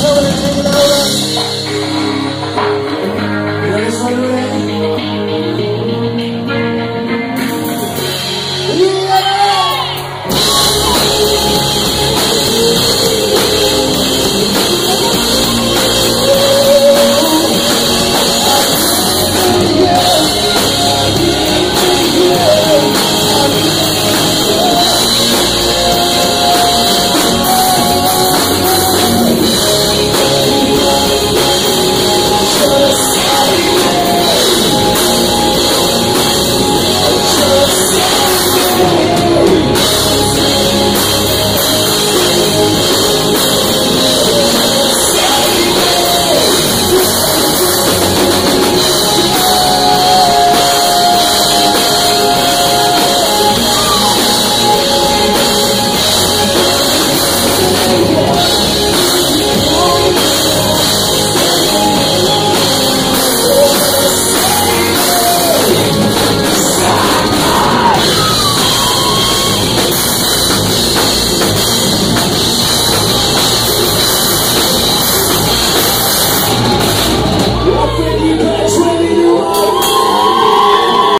Over, over, over.